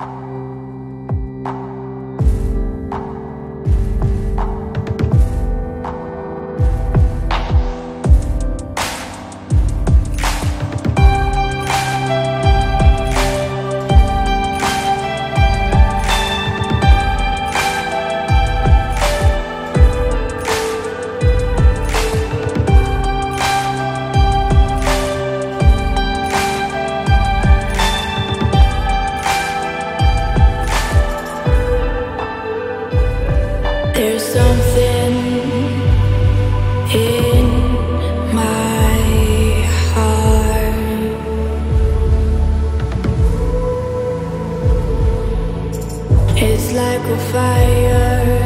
There's like a fire